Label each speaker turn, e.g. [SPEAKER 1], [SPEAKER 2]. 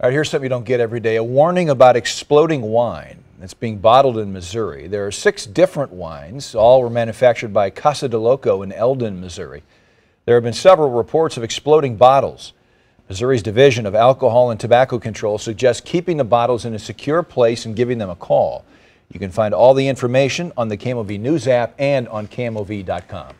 [SPEAKER 1] All right, here's something you don't get every day a warning about exploding wine that's being bottled in Missouri. There are six different wines, all were manufactured by Casa de Loco in Eldon, Missouri. There have been several reports of exploding bottles. Missouri's Division of Alcohol and Tobacco Control suggests keeping the bottles in a secure place and giving them a call. You can find all the information on the KMOV News app and on KMOV.com.